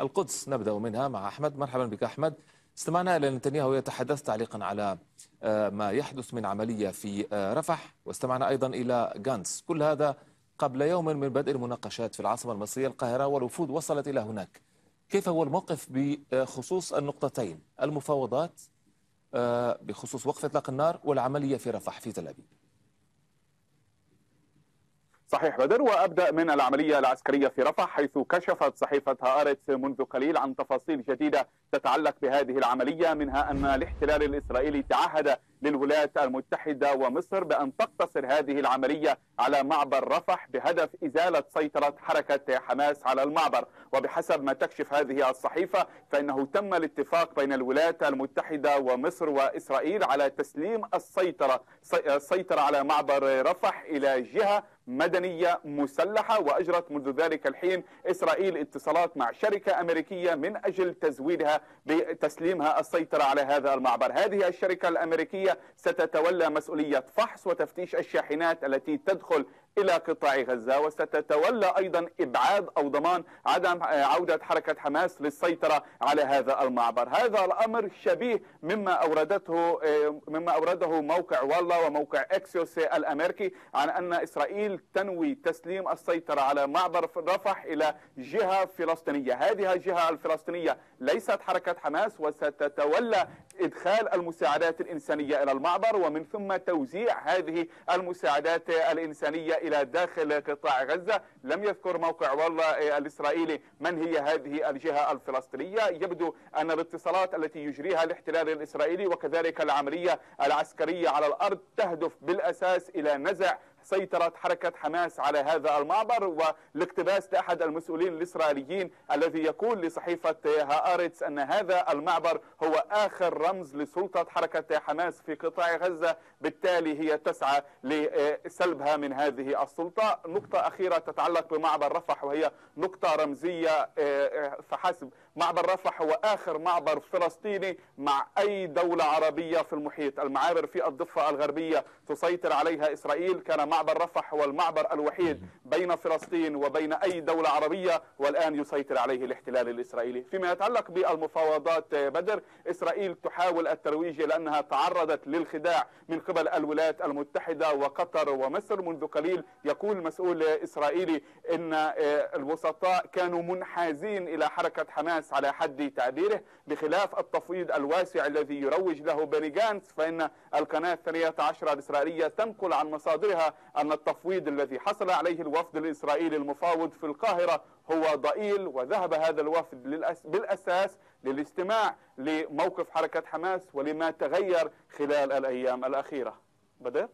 القدس. نبدأ منها مع أحمد. مرحبا بك أحمد. استمعنا إلى نتنياهو يتحدث تعليقا على ما يحدث من عملية في رفح. واستمعنا أيضا إلى غانس كل هذا قبل يوم من بدء المناقشات في العاصمة المصرية القاهرة والوفود وصلت إلى هناك. كيف هو الموقف بخصوص النقطتين المفاوضات بخصوص وقف إطلاق النار والعملية في رفح في تل أبيب؟ صحيح بدر وأبدأ من العملية العسكرية في رفح حيث كشفت صحيفة هارتس منذ قليل عن تفاصيل جديدة تتعلق بهذه العملية منها أن الاحتلال الإسرائيلي تعهد للولايات المتحدة ومصر بأن تقتصر هذه العملية على معبر رفح بهدف إزالة سيطرة حركة حماس على المعبر. وبحسب ما تكشف هذه الصحيفة فإنه تم الاتفاق بين الولايات المتحدة ومصر وإسرائيل على تسليم السيطرة السيطره على معبر رفح إلى جهة مدنية مسلحة وأجرت منذ ذلك الحين إسرائيل اتصالات مع شركة أمريكية من أجل تزويدها بتسليمها السيطرة على هذا المعبر. هذه الشركة الأمريكية ستتولى مسؤولية فحص وتفتيش الشاحنات التي تدخل إلى قطاع غزة وستتولى أيضا إبعاد أو ضمان عدم عودة حركة حماس للسيطرة على هذا المعبر. هذا الأمر شبيه مما أوردته مما أورده موقع والله وموقع إكسيوس الأمريكي عن أن إسرائيل تنوي تسليم السيطرة على معبر رفح إلى جهة فلسطينية. هذه الجهة الفلسطينية ليست حركة حماس وستتولى إدخال المساعدات الإنسانية إلى المعبر ومن ثم توزيع هذه المساعدات الإنسانية إلى داخل قطاع غزة. لم يذكر موقع والله الإسرائيلي من هي هذه الجهة الفلسطينية. يبدو أن الاتصالات التي يجريها الاحتلال الإسرائيلي وكذلك العملية العسكرية على الأرض تهدف بالأساس إلى نزع سيطرة حركة حماس على هذا المعبر والاقتباس لأحد المسؤولين الإسرائيليين الذي يقول لصحيفة هآرتس أن هذا المعبر هو آخر رمز لسلطة حركة حماس في قطاع غزة. بالتالي هي تسعى لسلبها من هذه السلطة. نقطة أخيرة تتعلق بمعبر رفح وهي نقطة رمزية فحسب. معبر رفح هو آخر معبر فلسطيني مع أي دولة عربية في المحيط. المعابر في الضفة الغربية تسيطر عليها إسرائيل. كان معبر رفح هو المعبر الوحيد بين فلسطين وبين أي دولة عربية والآن يسيطر عليه الاحتلال الإسرائيلي. فيما يتعلق بالمفاوضات بدر إسرائيل تحاول الترويج لأنها تعرضت للخداع من قبل الولايات المتحدة وقطر ومصر. منذ قليل يقول مسؤول إسرائيلي إن الوسطاء كانوا منحازين إلى حركة حماس على حد تعبيره بخلاف التفويض الواسع الذي يروج له بني جانس فإن القناة الثانية عشرة الإسرائيلية تنقل عن مصادرها أن التفويض الذي حصل عليه الوفد الإسرائيلي المفاوض في القاهرة هو ضئيل وذهب هذا الوفد بالأساس للاستماع لموقف حركة حماس ولما تغير خلال الأيام الأخيرة. بدر؟